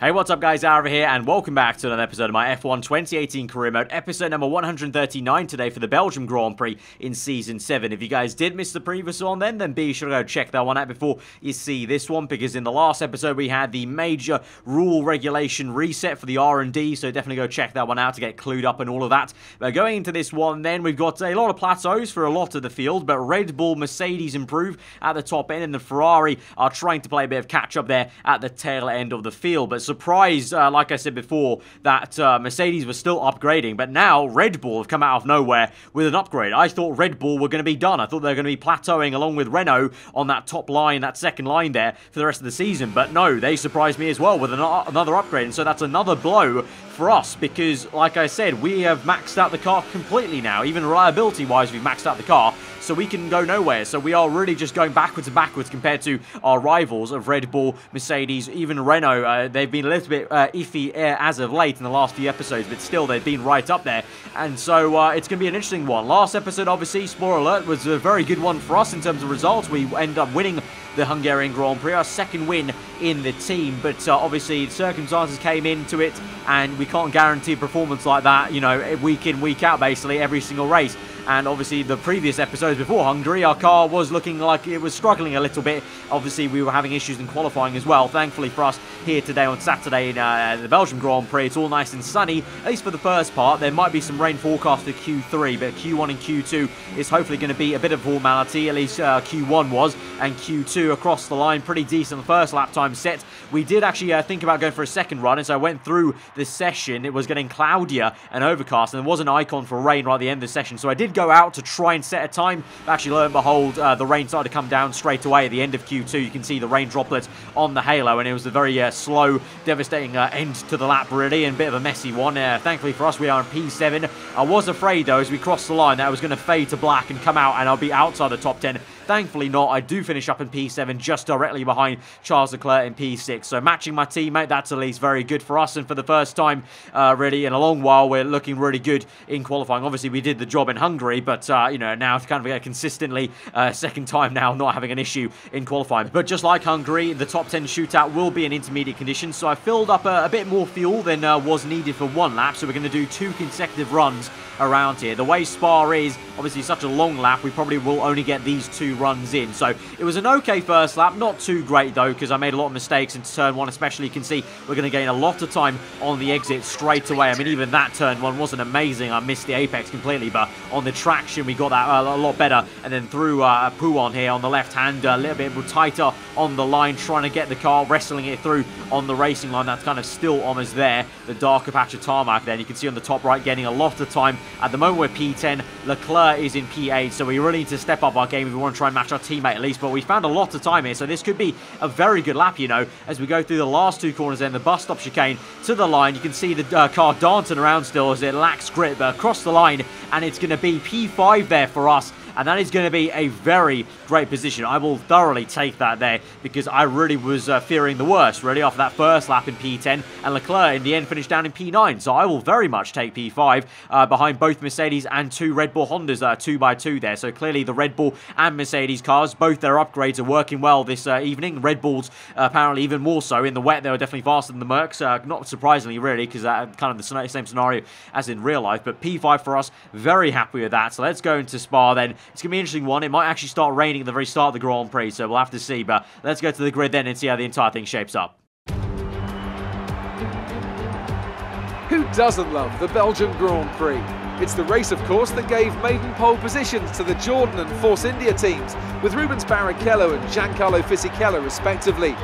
Hey, what's up guys, Ara here, and welcome back to another episode of my F1 2018 Career Mode, episode number 139 today for the Belgium Grand Prix in Season 7. If you guys did miss the previous one then, then be sure to go check that one out before you see this one, because in the last episode we had the major rule regulation reset for the R&D, so definitely go check that one out to get clued up and all of that. But going into this one then, we've got a lot of plateaus for a lot of the field, but Red Bull, Mercedes improve at the top end, and the Ferrari are trying to play a bit of catch-up there at the tail end of the field, but surprised, uh, like I said before, that uh, Mercedes was still upgrading, but now Red Bull have come out of nowhere with an upgrade. I thought Red Bull were going to be done. I thought they were going to be plateauing along with Renault on that top line, that second line there for the rest of the season, but no, they surprised me as well with an another upgrade, and so that's another blow for us because, like I said, we have maxed out the car completely now. Even reliability-wise, we've maxed out the car, so we can go nowhere. So we are really just going backwards and backwards compared to our rivals of Red Bull, Mercedes, even Renault. Uh, they've been a little bit uh, iffy uh, as of late in the last few episodes, but still they've been right up there. And so uh, it's going to be an interesting one. Last episode, obviously, spoiler alert, was a very good one for us in terms of results. We end up winning the Hungarian Grand Prix, our second win in the team. But uh, obviously, circumstances came into it, and we can't guarantee performance like that, you know, week in, week out, basically, every single race. And obviously, the previous episodes before Hungary, our car was looking like it was struggling a little bit. Obviously, we were having issues in qualifying as well. Thankfully for us, here today on Saturday in uh, the Belgium Grand Prix, it's all nice and sunny, at least for the first part. There might be some rain forecast for Q3, but Q1 and Q2 is hopefully going to be a bit of formality. At least uh, Q1 was, and Q2 across the line, pretty decent. First lap time set. We did actually uh, think about going for a second run, and so I went through the session. It was getting cloudier and overcast, and there was an icon for rain right at the end of the session. So I did go out to try and set a time. Actually, lo and behold, uh, the rain started to come down straight away at the end of Q2. You can see the rain droplets on the halo, and it was a very uh, slow, devastating uh, end to the lap, really, and a bit of a messy one. Uh, thankfully for us, we are in P7. I was afraid, though, as we crossed the line, that I was going to fade to black and come out, and I'll be outside the top 10. Thankfully not. I do finish up in P7 just directly behind Charles Leclerc in P6. So matching my teammate, that's at least very good for us. And for the first time, uh, really, in a long while, we're looking really good in qualifying. Obviously, we did the job in Hungary, but, uh, you know, now it's kind of consistently uh, second time now not having an issue in qualifying. But just like Hungary, the top 10 shootout will be an intermediate condition. So I filled up a, a bit more fuel than uh, was needed for one lap. So we're going to do two consecutive runs around here. The way Spa is, obviously such a long lap, we probably will only get these two runs in. So it was an okay first lap, not too great though, because I made a lot of mistakes in turn one, especially you can see we're going to gain a lot of time on the exit straight away. I mean, even that turn one wasn't amazing. I missed the apex completely, but on the traction, we got that a lot better. And then through uh, Pouhon here on the left hand, a little bit tighter on the line, trying to get the car, wrestling it through on the racing line. That's kind of still almost there. The darker patch of tarmac there. And you can see on the top right, getting a lot of time. At the moment, we're P10. Leclerc is in P8, so we really need to step up our game if we want to try and match our teammate at least. But we found a lot of time here, so this could be a very good lap, you know, as we go through the last two corners then the bus stop chicane to the line. You can see the uh, car dancing around still as it lacks grip across the line, and it's going to be P5 there for us and that is going to be a very great position. I will thoroughly take that there because I really was uh, fearing the worst, really, after that first lap in P10, and Leclerc in the end finished down in P9, so I will very much take P5 uh, behind both Mercedes and two Red Bull Hondas, uh, two by two there, so clearly the Red Bull and Mercedes cars, both their upgrades are working well this uh, evening. Red Bulls uh, apparently even more so. In the wet, they were definitely faster than the Mercs, uh, not surprisingly, really, because uh, kind of the same scenario as in real life, but P5 for us, very happy with that, so let's go into Spa then. It's going to be an interesting one. It might actually start raining at the very start of the Grand Prix, so we'll have to see. But let's go to the grid then and see how the entire thing shapes up. Who doesn't love the Belgian Grand Prix? It's the race, of course, that gave maiden pole positions to the Jordan and Force India teams, with Rubens Barrichello and Giancarlo Fisichella respectively.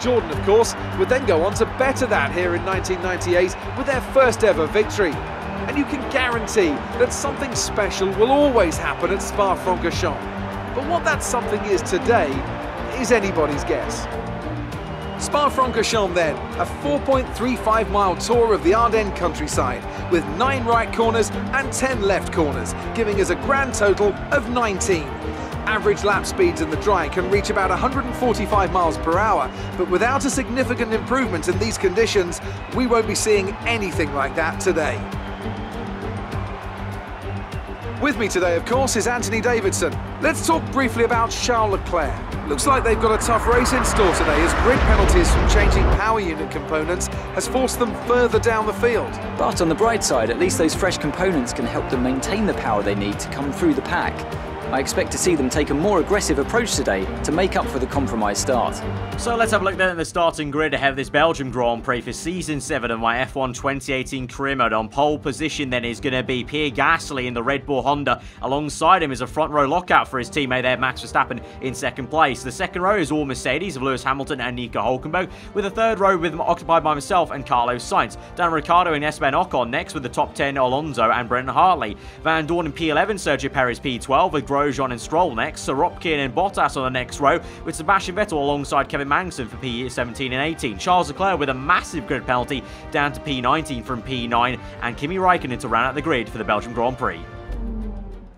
Jordan, of course, would then go on to better that here in 1998 with their first ever victory and you can guarantee that something special will always happen at Spa-Francorchamps. But what that something is today is anybody's guess. Spa-Francorchamps then, a 4.35 mile tour of the Ardennes countryside with 9 right corners and 10 left corners, giving us a grand total of 19. Average lap speeds in the dry can reach about 145 miles per hour, but without a significant improvement in these conditions, we won't be seeing anything like that today. With me today, of course, is Anthony Davidson. Let's talk briefly about Charles Leclerc. Looks like they've got a tough race in store today as grid penalties from changing power unit components has forced them further down the field. But on the bright side, at least those fresh components can help them maintain the power they need to come through the pack. I expect to see them take a more aggressive approach today to make up for the compromised start. So let's have a look then at the starting grid ahead of this Belgium Grand Prix for Season 7 of my F1 2018 career mode. On pole position then is going to be Pierre Gasly in the Red Bull Honda. Alongside him is a front row lockout for his teammate there, Max Verstappen, in second place. The second row is all Mercedes of Lewis Hamilton and Nico Hulkenberg, with a third row with occupied by myself and Carlos Sainz. Dan Ricciardo and Esteban Ocon next with the top 10 Alonso and Brendan Hartley. Vandoorne in P11, Sergio Perez P12 with Grosjean and Stroll next, Sirotkin and Bottas on the next row, with Sebastian Vettel alongside Kevin Magnussen for P17 and 18. Charles Leclerc with a massive grid penalty down to P19 from P9, and Kimi Raikkonen to round out the grid for the Belgium Grand Prix.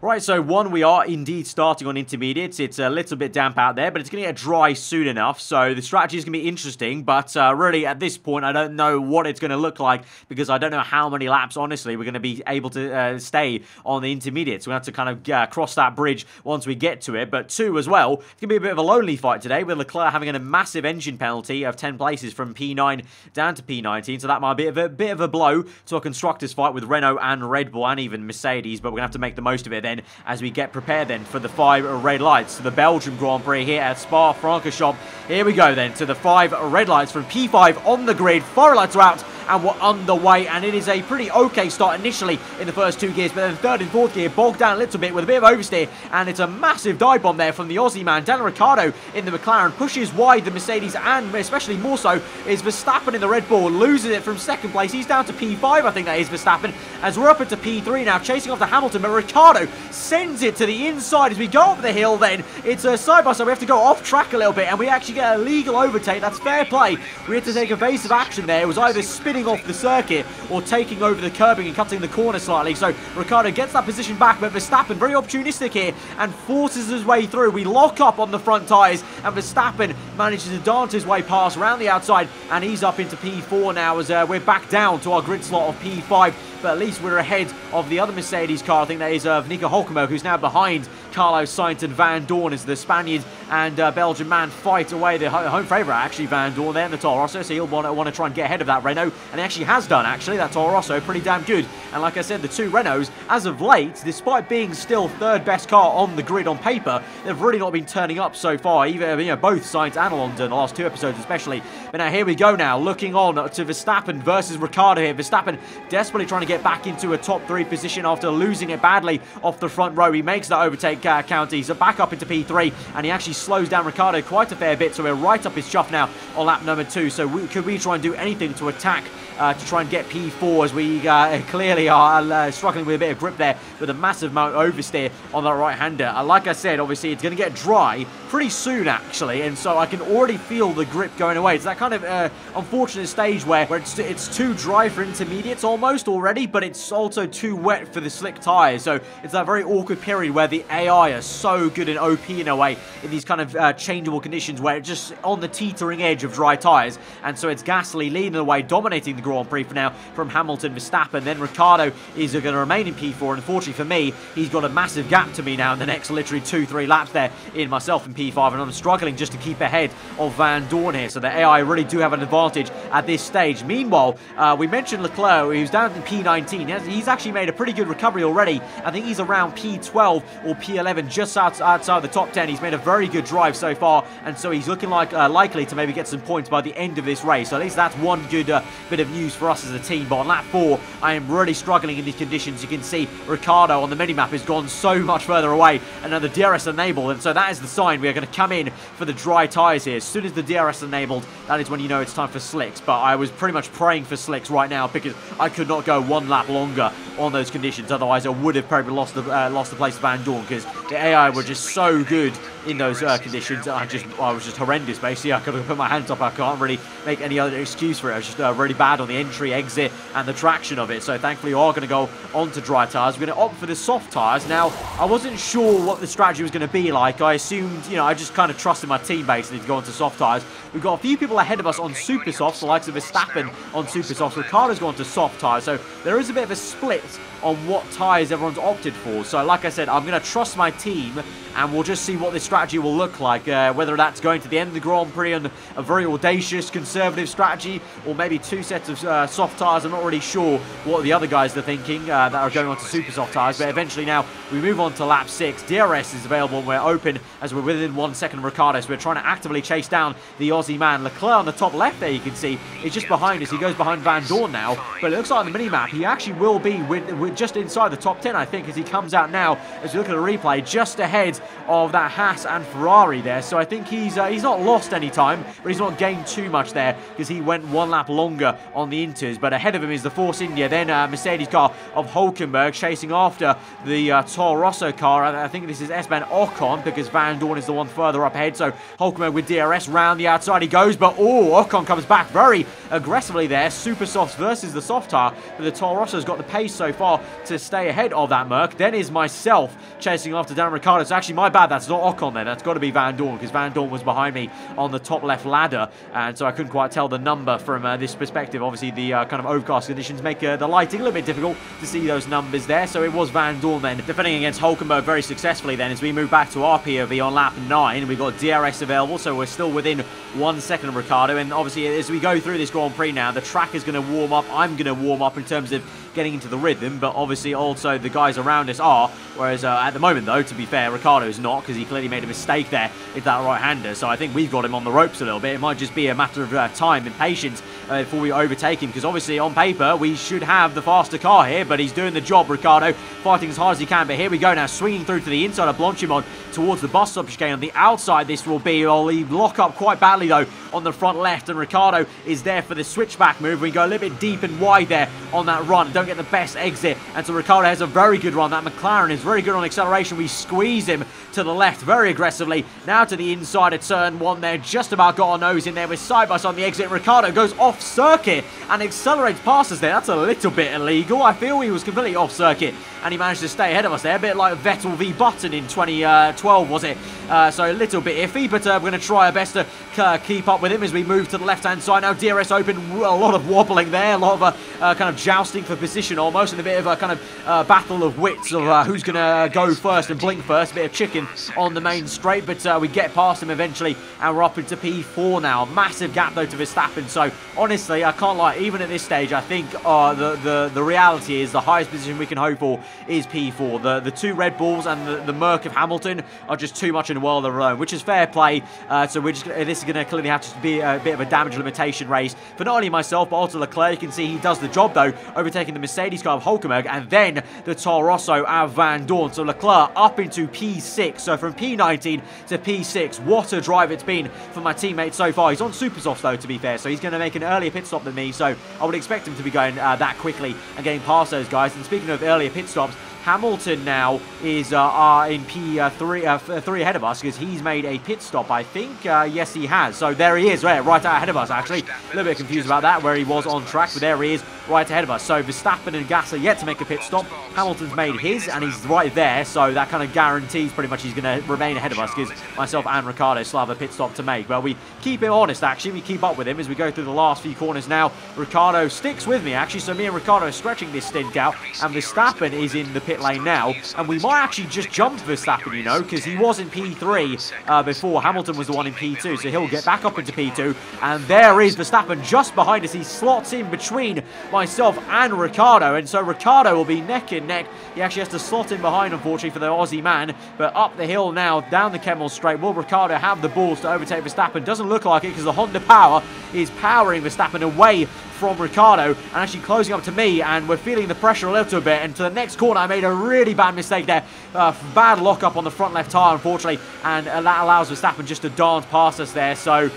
Right, so one, we are indeed starting on intermediates. It's a little bit damp out there, but it's going to get dry soon enough. So the strategy is going to be interesting, but uh, really at this point, I don't know what it's going to look like because I don't know how many laps, honestly, we're going to be able to uh, stay on the intermediates. We're going to have to kind of uh, cross that bridge once we get to it. But two as well, it's going to be a bit of a lonely fight today with Leclerc having a massive engine penalty of 10 places from P9 down to P19. So that might be a bit, bit of a blow to a constructors fight with Renault and Red Bull and even Mercedes, but we're going to have to make the most of it then then as we get prepared then for the five red lights to the Belgium Grand Prix here at Spa-Francorchamps. Here we go then to the five red lights from P5 on the grid. Four lights are out and we're underway. And it is a pretty okay start initially in the first two gears, but then third and fourth gear bogged down a little bit with a bit of oversteer. And it's a massive dive bomb there from the Aussie man. Daniel Ricciardo in the McLaren pushes wide the Mercedes and especially more so is Verstappen in the Red Bull, loses it from second place. He's down to P5, I think that is Verstappen, as we're up into P3 now, chasing off the Hamilton. But Ricciardo sends it to the inside as we go up the hill then. It's a side by side. We have to go off track a little bit and we actually get a legal overtake. That's fair play. We had to take evasive action there. It was either spin off the circuit or taking over the curbing and cutting the corner slightly. So Ricciardo gets that position back, but Verstappen very opportunistic here and forces his way through. We lock up on the front tyres and Verstappen manages to dance his way past around the outside and he's up into P4 now as uh, we're back down to our grid slot of P5 but at least we're ahead of the other Mercedes car. I think that is of Nico Hulkenberg, who's now behind Carlos Sainz and Vandoorne as the Spaniard and uh, Belgian man fight away. The home favourite, actually, Vandoorne there in the Toro Rosso, so he'll want to, want to try and get ahead of that Renault, and he actually has done, actually. That Toro Rosso, pretty damn good. And like I said, the two Renaults, as of late, despite being still third best car on the grid on paper, they've really not been turning up so far, even you know, both Sainz and Alonso in the last two episodes especially. But now here we go now, looking on to Verstappen versus Ricciardo here. Verstappen desperately trying to get back into a top three position after losing it badly off the front row. He makes that overtake uh, count. He's back up into P3 and he actually slows down Ricciardo quite a fair bit. So we're right up his chuff now on lap number two. So we, could we try and do anything to attack uh, to try and get P4 as we uh, clearly are uh, struggling with a bit of grip there with a massive amount of oversteer on that right-hander. Uh, like I said, obviously it's going to get dry pretty soon actually and so I can already feel the grip going away. It's that kind of uh, unfortunate stage where, where it's, it's too dry for intermediates almost already but it's also too wet for the slick tyres. So it's that very awkward period where the AI are so good and OP in a way in these kind of uh, changeable conditions where it's just on the teetering edge of dry tyres and so it's Gasly leading the way, dominating the Grand Prix for now from Hamilton, Verstappen. And then Ricciardo is going to remain in P4. And unfortunately for me, he's got a massive gap to me now in the next literally two, three laps there in myself in P5. And I'm struggling just to keep ahead of Vandoorne here. So the AI really do have an advantage at this stage. Meanwhile, uh, we mentioned Leclerc, who's down in P19. He's actually made a pretty good recovery already. I think he's around P12 or P11, just outside the top 10. He's made a very good drive so far. And so he's looking like uh, likely to maybe get some points by the end of this race. So at least that's one good uh, bit of news for us as a team. But on lap four, I am really struggling in these conditions. You can see Ricciardo on the minimap has gone so much further away. And now the DRS enabled. And so that is the sign we are going to come in for the dry tyres here. As soon as the DRS enabled, that is when you know it's time for slicks. But I was pretty much praying for slicks right now because I could not go one lap longer on those conditions. Otherwise, I would have probably lost the uh, lost the place to Vandoorne because the AI were just so good in those uh, conditions. I just I was just horrendous basically. I could have put my hands up. I can't really make any other excuse for it. I was just uh, really bad on the entry, exit, and the traction of it. So thankfully, we are going to go onto dry tyres. We're going to opt for the soft tyres. Now, I wasn't sure what the strategy was going to be like. I assumed, you know, I just kind of trusted my team basically to go onto soft tyres. We've got a few people ahead of us on super softs, the likes of Verstappen on super softs. Ricciardo's gone to soft tyres. So there is a bit of a split on what tyres everyone's opted for. So like I said, I'm going to trust my team and we'll just see what this strategy will look like. Uh, whether that's going to the end of the Grand Prix on a very audacious, conservative strategy, or maybe two sets of uh, soft tyres. I'm not really sure what the other guys are thinking uh, that are going on to super soft tyres. But eventually now we move on to lap six. DRS is available and we're open as we're within one second of Ricciardo. So we're trying to actively chase down the Aussie man. Leclerc on the top left there, you can see, is just behind us. He goes behind Vandoorne now. But it looks like on the mini-map, he actually will be with, with just inside the top 10, I think, as he comes out now. As you look at the replay, just ahead of that Haas and Ferrari there. So I think he's uh, he's not lost any time, but he's not gained too much there because he went one lap longer on the Inters. But ahead of him is the Force India, then uh, Mercedes car of Hulkenberg chasing after the uh, Toro Rosso car. I, I think this is Esteban Ocon because Vandoorne is the one further up ahead. So Hulkenberg with DRS round the outside he goes, but oh, Ocon comes back very aggressively there. Super softs versus the soft tire, but the Toro Rosso's got the pace so far to stay ahead of that Merc. Then is myself chasing after Dan Ricciardo. It's actually my bad. That's not Ocon there. That's got to be Vandoorne because Vandoorne was behind me on the top left ladder, and so I couldn't quite tell the number from uh, this perspective. Obviously, the uh, kind of overcast conditions make uh, the lighting a little bit difficult to see those numbers there. So it was Vandoorne then defending against Hulkenberg very successfully. Then as we move back to our POV on lap nine, we've got DRS available, so we're still within one second of Ricciardo. And obviously, as we go through this Grand Prix now, the track is going to warm up. I'm going to warm up in terms of getting into the rhythm, but obviously also the guys around us are. Whereas uh, at the moment, though, to be fair, Ricciardo is not because he clearly made a mistake there with that right-hander. So I think we've got him on the ropes a little bit. It might just be a matter of uh, time and patience uh, before we overtake him because obviously on paper we should have the faster car here, but he's doing the job, Ricciardo, fighting as hard as he can. But here we go now, swinging through to the inside of Blanchimont towards the bus stop chicane. On the outside, this will be, will he lock up quite badly though on the front left, and Ricciardo is there for the switchback move. We go a little bit deep and wide there on that run. Don't get the best exit, and so Ricciardo has a very good run. That McLaren is very good on acceleration. We squeeze him to the left very aggressively. Now to the inside of turn one there, just about got our nose in there with Sybus on the exit. Ricciardo goes off circuit and accelerates past us there. That's a little bit illegal. I feel he was completely off circuit and he managed to stay ahead of us there. A bit like Vettel v Button in 2012, was it? Uh, so a little bit iffy, but uh, we're going to try our best to uh, keep up with him as we move to the left-hand side. Now DRS open, a lot of wobbling there, a lot of uh, uh, kind of jousting for position almost, and a bit of a kind of uh, battle of wits of who's going to go first and blink first. A bit of chicken on the main straight, but we get past him eventually, and we're up into P4 now. Massive gap though to Verstappen. So honestly, I can't lie. Even at this stage, I think the the the reality is the highest position we can hope for is P4. The the two Red Bulls and the, the Merc of Hamilton are just too much in a world of their own, which is fair play. Uh, so we're just this is going to clearly have to be a bit of a damage limitation race for not only myself but also Leclerc. You can see he does the job though, overtaking the Mercedes car of Hulkenberg and then the Toro Rosso of Vandoorne. So Leclerc up into P6. So from P19 to P6, what a drive it's been for my teammate so far. He's on super soft though, to be fair, so he's going to make an earlier pit stop than me. So I would expect him to be going uh, that quickly and getting past those guys. And speaking of earlier pit stops, Hamilton now is uh, uh, in P3 uh, three ahead of us because he's made a pit stop, I think. Uh, yes, he has. So there he is, right, right ahead of us, actually. A little bit confused about that, where he was on track, but there he is, right ahead of us. So Verstappen and Gasly yet to make a pit stop. Hamilton's made his, and he's right there, so that kind of guarantees pretty much he's going to remain ahead of us because myself and Ricciardo still have a pit stop to make. But we keep him honest, actually. We keep up with him as we go through the last few corners now. Ricciardo sticks with me, actually, so me and Ricciardo are stretching this stint out, and Verstappen is in the pit lane now, and we might actually just jump Verstappen, you know, because he was in P3 uh, before. Hamilton was the one in P2, so he'll get back up into P2, and there is Verstappen just behind us. He slots in between myself and Ricciardo, and so Ricciardo will be neck and neck. He actually has to slot in behind, unfortunately, for the Aussie man, but up the hill now, down the Kemmel Straight. Will Ricciardo have the balls to overtake Verstappen? Doesn't look like it because the Honda Power is powering Verstappen away from Ricciardo and actually closing up to me and we're feeling the pressure a little bit and to the next corner I made a really bad mistake there uh, bad lock up on the front left tyre unfortunately and uh, that allows Verstappen just to dance past us there so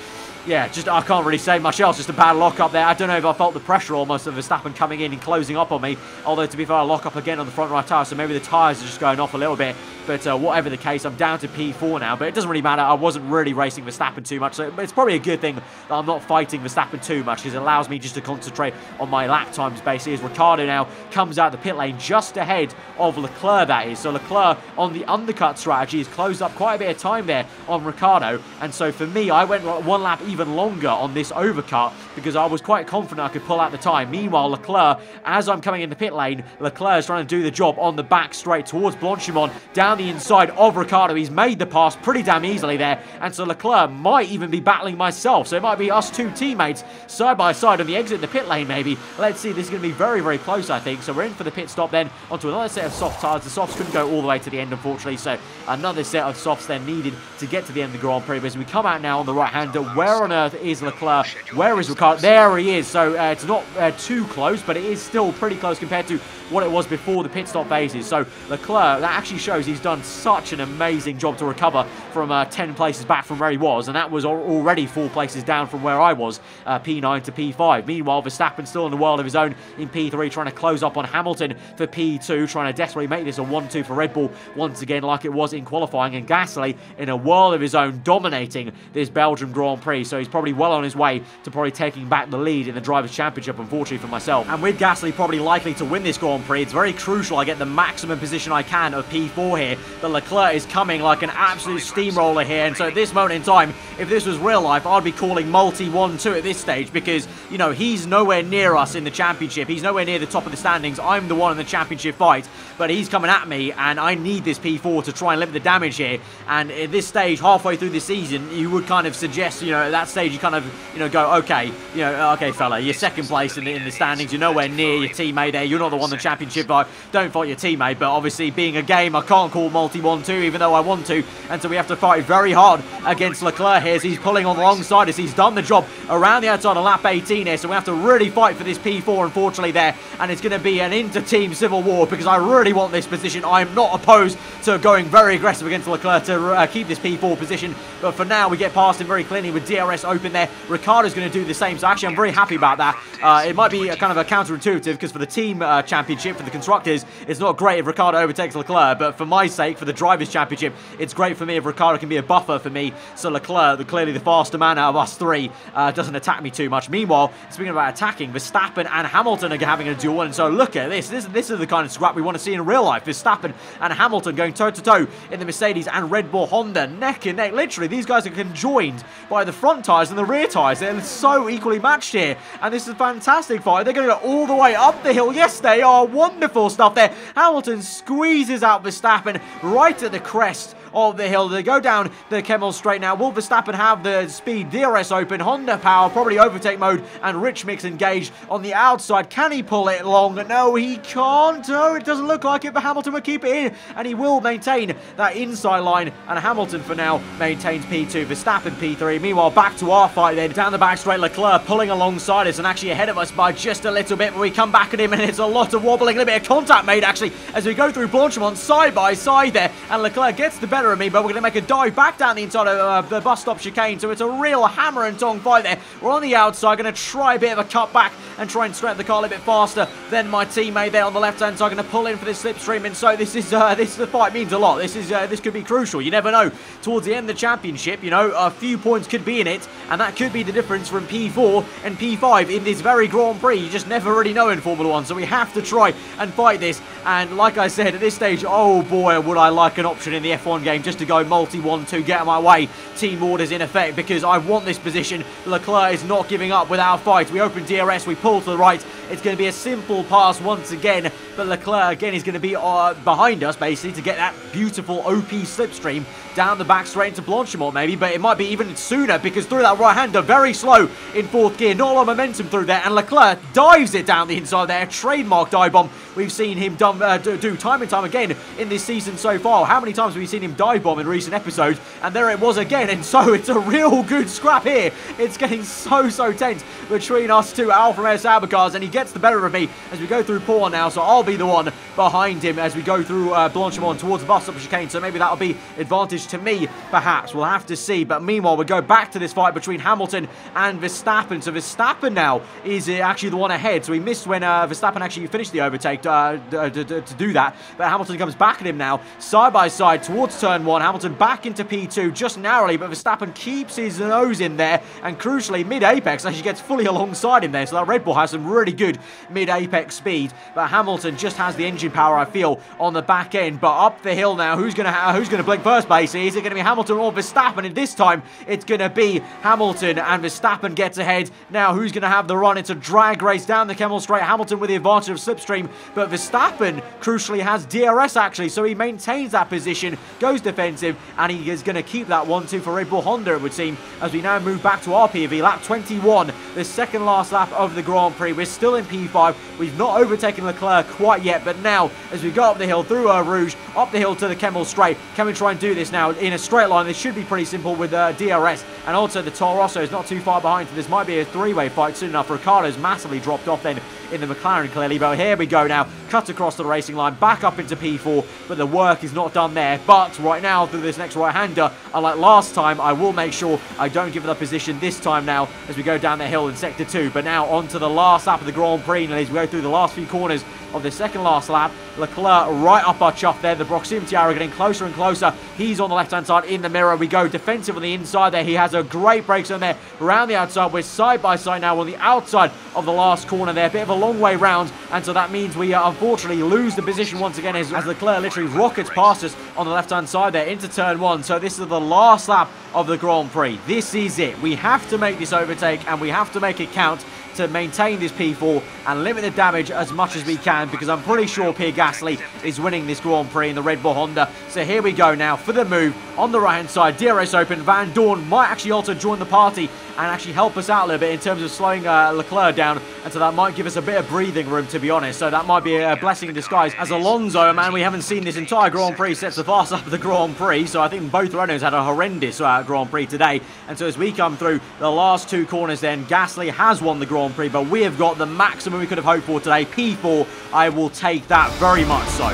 yeah, just I can't really say much else. Just a bad lock up there. I don't know if I felt the pressure almost of Verstappen coming in and closing up on me. Although to be fair, I lock up again on the front right tyre, so maybe the tyres are just going off a little bit. But uh, whatever the case, I'm down to P4 now. But it doesn't really matter. I wasn't really racing Verstappen too much. So it's probably a good thing that I'm not fighting Verstappen too much because it allows me just to concentrate on my lap times basically. As Ricciardo now comes out the pit lane just ahead of Leclerc, that is. So Leclerc on the undercut strategy has closed up quite a bit of time there on Ricciardo. And so for me, I went one lap even longer on this overcut because I was quite confident I could pull out the time. Meanwhile, Leclerc, as I'm coming in the pit lane, Leclerc is trying to do the job on the back straight towards Blanchimont down the inside of Ricciardo. He's made the pass pretty damn easily there. And so Leclerc might even be battling myself. So it might be us two teammates side by side on the exit of the pit lane maybe. Let's see, this is going to be very, very close I think. So we're in for the pit stop then onto another set of soft tires. The softs couldn't go all the way to the end unfortunately. So another set of softs then needed to get to the end of the Grand Prix. But as we come out now on the right hander, where on earth is Leclerc? Where is Ricciardo? There he is. So uh, it's not uh, too close, but it is still pretty close compared to what it was before the pit stop phases. So Leclerc, that actually shows he's done such an amazing job to recover from uh, 10 places back from where he was, and that was already four places down from where I was, uh, P9 to P5. Meanwhile, Verstappen still in the world of his own in P3, trying to close up on Hamilton for P2, trying to desperately make this a 1-2 for Red Bull once again like it was in qualifying, and Gasly in a world of his own dominating this Belgium Grand Prix, so he's probably well on his way to probably taking back the lead in the Drivers' Championship, unfortunately for myself. And with Gasly probably likely to win this Grand Prix, it's very crucial I get the maximum position I can of P4 here. The Leclerc is coming like an absolute steamroller here, and so at this moment in time, if this was real life, I'd be calling multi 1-2 at this stage because, you know, he's nowhere near us in the championship. He's nowhere near the top of the standings. I'm the one in the championship fight, but he's coming at me, and I need this P4 to try and limit the damage here. And at this stage, halfway through the season, you would kind of suggest, you know, at that stage, you kind of, you know, go, okay, you know, okay, fella, you're second place in the, in the standings. You're nowhere near your teammate there. You're not the one in the championship. But don't fight your teammate. But obviously, being a game, I can't call multi 1-2, even though I want to. And so we have to fight very hard against Leclerc here as he's pulling on the long side as he's done the job around the outside of lap 18 here. So we have to really fight for this P4, unfortunately, there. And it's going to be an inter-team civil war because I really want this position. I'm not opposed to going very aggressive against Leclerc to uh, keep this P4 position. But for now, we get past him very cleanly with DRS open there. Ricciardo's going to do the same. So actually, I'm very happy about that. Uh, it might be a kind of a counterintuitive because for the team uh, championship, for the constructors, it's not great if Ricciardo overtakes Leclerc. But for my sake, for the drivers championship, it's great for me if Ricciardo can be a buffer for me. So Leclerc, the, clearly the faster man out of us three, uh, doesn't attack me too much. Meanwhile, speaking about attacking, Verstappen and Hamilton are having a duel. And so look at this. This, this is the kind of scrap we want to see in real life. Verstappen and Hamilton going toe-to-toe -to -toe in the Mercedes and Red Bull Honda, neck and neck. Literally, these guys are conjoined by the front tyres and the rear tyres. They're so equally matched here. And this is a fantastic fight. They're going to go all the way up the hill. Yes, they are. Wonderful stuff there. Hamilton squeezes out Verstappen right at the crest of the hill. They go down the Kemmel straight now. Will Verstappen have the speed? DRS open. Honda power, probably overtake mode, and rich mix engaged on the outside. Can he pull it long? No, he can't. No, it doesn't look like it, but Hamilton will keep it in, and he will maintain that inside line. And Hamilton, for now, maintains P2. Verstappen P3. Meanwhile, back to our fight then. Down the back straight, Leclerc pulling alongside us and actually ahead of us by just a little bit. But we come back at him, and it's a lot of wobbling, a little bit of contact made, actually, as we go through Blanchimont side by side there. And Leclerc gets the better of me, but we're going to make a dive back down the inside of uh, the bus stop chicane. So it's a real hammer and tong fight there. We're on the outside, going to try a bit of a cut back and try and straighten the car a little bit faster than my teammate there on the left-hand side. Going to pull in for this slipstream, and so this is uh, this the fight means a lot. This is uh, this could be crucial. You never know. Towards the end of the championship, you know, a few points could be in it, and that could be the difference from P4 and P5 in this very Grand Prix. You just never really know in Formula One, so we have to try and fight this. And like I said, at this stage, oh boy, would I like an option in the F1 game just to go multi 1-2, get my way. Team orders in effect because I want this position. Leclerc is not giving up with our fight. We open DRS, we pull to the right. It's going to be a simple pass once again, but Leclerc again is going to be uh, behind us basically to get that beautiful OP slipstream down the back straight into Blanchimont maybe, but it might be even sooner because through that right-hander, very slow in fourth gear, not a lot of momentum through there, and Leclerc dives it down the inside there, trademark dive bomb. We've seen him done, uh, do, do time and time again in this season so far. How many times have we seen him dive bomb in recent episodes, and there it was again, and so it's a real good scrap here. It's getting so, so tense between us two Alfa Romeo Sauber cars, and he gets the better of me as we go through Paul now, so I'll be the one behind him as we go through uh, Blanchimont towards the bus stop chicane, so maybe that'll be advantage to me, perhaps. We'll have to see, but meanwhile, we go back to this fight between Hamilton and Verstappen, so Verstappen now is uh, actually the one ahead, so he missed when uh, Verstappen actually finished the overtake uh, to do that, but Hamilton comes back at him now, side by side towards turn one, Hamilton back into P2 just narrowly, but Verstappen keeps his nose in there, and crucially, mid-apex, actually gets fully alongside him there, so that Red Bull has some really good mid-apex speed, but Hamilton just has the engine power, I feel, on the back end, but up the hill now, who's going to who's going to blink first, basically? Is it going to be Hamilton or Verstappen? And this time, it's going to be Hamilton, and Verstappen gets ahead. Now, who's going to have the run? It's a drag race down the Kemmel Straight. Hamilton with the advantage of slipstream, but Verstappen, crucially, has DRS, actually, so he maintains that position, goes defensive, and he is going to keep that 1-2 for Red Bull Honda, it would seem, as we now move back to our PV, lap 21, the second last lap of the Grand Prix. We're still in P5. We've not overtaken Leclerc quite yet, but now, as we go up the hill through uh, Rouge, up the hill to the Kemmel Straight, can we try and do this now in a straight line? This should be pretty simple with uh, DRS, and also the Toro Rosso is not too far behind, so this might be a three-way fight soon enough. Ricciardo's massively dropped off then in the McLaren clearly, but here we go now, cut across the racing line, back up into P4, but the work is not done there. But right now, through this next right-hander, unlike last time, I will make sure I don't give it a position this time now as we go down the hill in Sector 2. But now on to the last lap of the Grand Prix, and as we go through the last few corners of the second last lap. Leclerc right up our chuff there. The proximity arrow getting closer and closer. He's on the left-hand side in the mirror. We go defensive on the inside there. He has a great brake zone there around the outside. We're side by side now on the outside of the last corner there. Bit of a long way round. And so that means we uh, unfortunately lose the position once again as, as Leclerc literally rockets past us on the left-hand side there into turn one. So this is the last lap of the Grand Prix. This is it. We have to make this overtake and we have to make it count to maintain this P4 and limit the damage as much as we can because I'm pretty sure Pierre Gasly is winning this Grand Prix in the Red Bull Honda. So here we go now for the move on the right hand side. DRS open. Vandoorne might actually also join the party and actually help us out a little bit in terms of slowing uh, Leclerc down. And so that might give us a bit of breathing room, to be honest. So that might be a blessing in disguise. As Alonso, man, we haven't seen this entire Grand Prix sets the fast up the Grand Prix. So I think both runners had a horrendous uh, Grand Prix today. And so as we come through the last two corners then, Gasly has won the Grand Prix, but we have got the maximum we could have hoped for today. P4, I will take that very much so.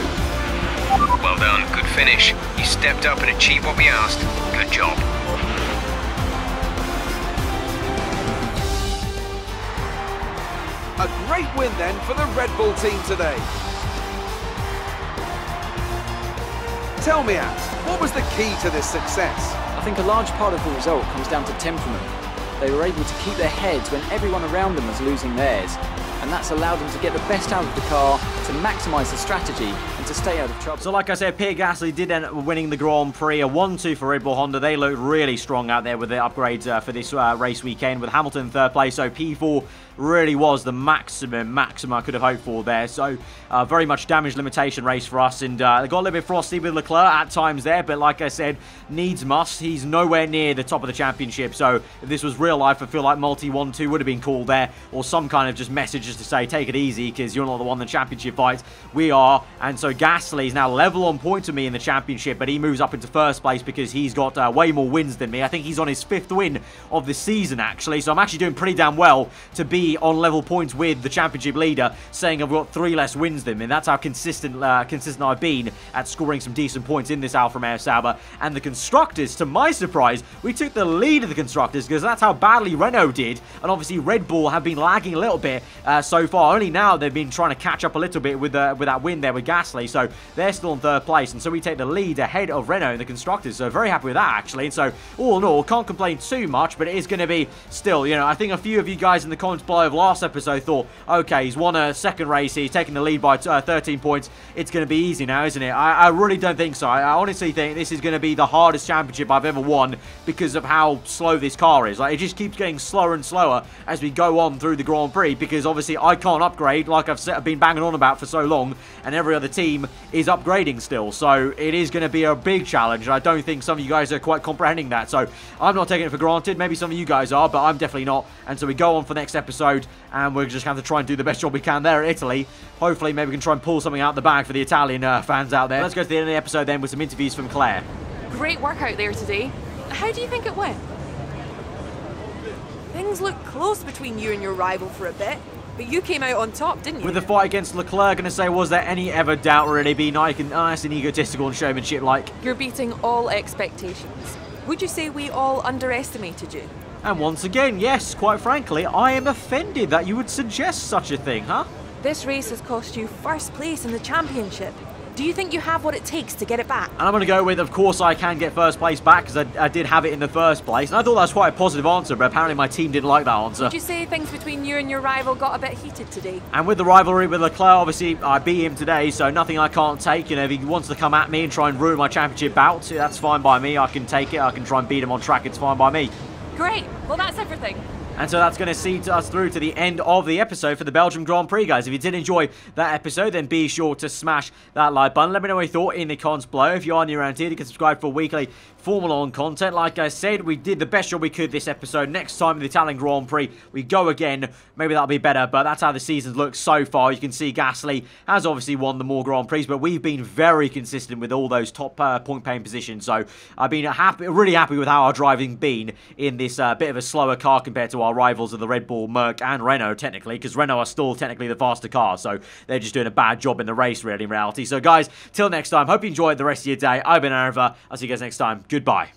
Well done, good finish. You stepped up and achieved what we asked. Good job. A great win then for the Red Bull team today. Tell me, Ant, what was the key to this success? I think a large part of the result comes down to temperament. They were able to keep their heads when everyone around them was losing theirs, and that's allowed them to get the best out of the car, to maximise the strategy, and to stay out of trouble. So like I said, Pierre Gasly did end up winning the Grand Prix, a 1-2 for Red Bull Honda. They looked really strong out there with the upgrades uh, for this uh, race weekend, with Hamilton third place, so P4 really was the maximum, maximum I could have hoped for there. So, uh, very much damage limitation race for us. And uh, they got a little bit frosty with Leclerc at times there. But like I said, needs must. He's nowhere near the top of the championship. So, if this was real life, I feel like multi 1-2 would have been called there. Or some kind of just message to say, take it easy because you're not the one in the championship fight. We are. And so, Gasly is now level on point to me in the championship. But he moves up into first place because he's got uh, way more wins than me. I think he's on his fifth win of the season, actually. So, I'm actually doing pretty damn well to be on level points with the championship leader, saying I've got three less wins than him. And that's how consistent uh, consistent I've been at scoring some decent points in this Alfa Romeo Sauber. And the constructors, to my surprise, we took the lead of the constructors because that's how badly Renault did. And obviously Red Bull have been lagging a little bit uh, so far. Only now they've been trying to catch up a little bit with uh, with that win there with Gasly. So they're still in third place. And so we take the lead ahead of Renault in the constructors. So very happy with that actually. And so all in all, can't complain too much, but it is going to be still, you know, I think a few of you guys in the comments below of last episode thought, okay, he's won a second race, he's taking the lead by uh, 13 points, it's going to be easy now, isn't it? I, I really don't think so. I, I honestly think this is going to be the hardest championship I've ever won because of how slow this car is. Like, it just keeps getting slower and slower as we go on through the Grand Prix because obviously I can't upgrade like I've, been banging on about for so long and every other team is upgrading still. So it is going to be a big challenge and I don't think some of you guys are quite comprehending that. So I'm not taking it for granted. Maybe some of you guys are, but I'm definitely not. And so we go on for the next episode and we're just going to try and do the best job we can there at Italy. Hopefully, maybe we can try and pull something out the bag for the Italian uh, fans out there. Let's go to the end of the episode then with some interviews from Claire. Great work out there today. How do you think it went? Things looked close between you and your rival for a bit, but you came out on top, didn't you? With the fight against Leclerc, going to say, was there any ever doubt really being like, and nice and egotistical and showmanship like? You're beating all expectations. Would you say we all underestimated you? And once again, yes, quite frankly, I am offended that you would suggest such a thing, huh? This race has cost you first place in the championship. Do you think you have what it takes to get it back? And I'm going to go with, of course, I can get first place back because I, I, did have it in the first place. And I thought that was quite a positive answer, but apparently my team didn't like that answer. Would you say things between you and your rival got a bit heated today? And with the rivalry with Leclerc, obviously, I beat him today, so nothing I can't take. You know, if he wants to come at me and try and ruin my championship bout, that's fine by me. I can take it. I can try and beat him on track. It's fine by me. Great. Well, that's everything. And so that's going to see us through to the end of the episode for the Belgium Grand Prix, guys. If you did enjoy that episode, then be sure to smash that like button. Let me know what you thought in the comments below. If you are new around here, you can subscribe for weekly Formula One content. Like I said, we did the best job we could this episode. Next time in the Italian Grand Prix, we go again. Maybe that'll be better, but that's how the season's looked so far. You can see Gasly has obviously won the more Grand Prix, but we've been very consistent with all those top uh, point-paying positions. So I've been happy, really happy with how our driving been in this uh, bit of a slower car compared to our rivals of the Red Bull, Merc, and Renault, technically, because Renault are still technically the faster car. So they're just doing a bad job in the race, really, in reality. So guys, till next time, hope you enjoyed the rest of your day. I've been Arava. I'll see you guys next time. Goodbye.